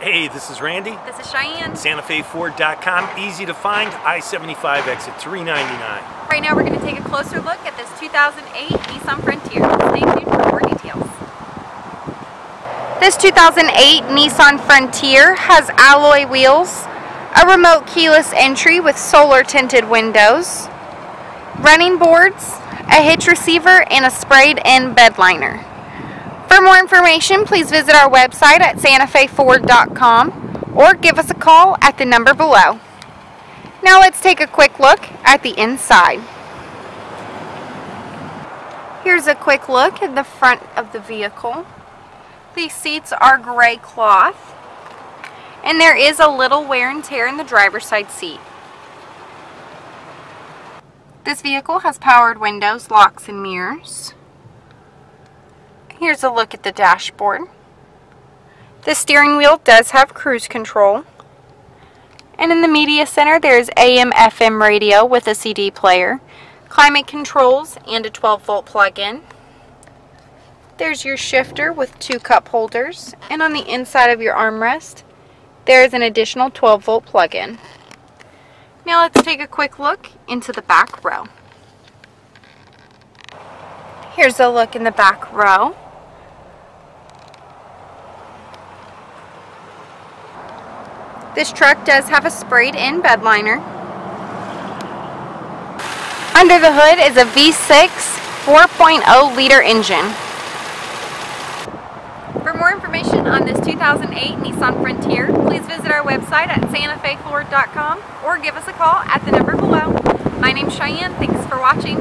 Hey, this is Randy. This is Cheyenne. SantaFeFord.com. Easy to find. I-75 exit 399. Right now we're going to take a closer look at this 2008 Nissan Frontier. Stay tuned for more details. This 2008 Nissan Frontier has alloy wheels, a remote keyless entry with solar tinted windows, running boards, a hitch receiver, and a sprayed in bed liner. For more information, please visit our website at santafeford.com or give us a call at the number below. Now let's take a quick look at the inside. Here's a quick look at the front of the vehicle. These seats are gray cloth and there is a little wear and tear in the driver's side seat. This vehicle has powered windows, locks, and mirrors. Here's a look at the dashboard. The steering wheel does have cruise control. And in the media center there's AM FM radio with a CD player, climate controls, and a 12 volt plug-in. There's your shifter with two cup holders, and on the inside of your armrest there is an additional 12 volt plug-in. Now let's take a quick look into the back row. Here's a look in the back row. This truck does have a sprayed in bed liner. Under the hood is a V6 4.0 liter engine. For more information on this 2008 Nissan Frontier, please visit our website at santafeford.com or give us a call at the number below. My name's Cheyenne. Thanks for watching.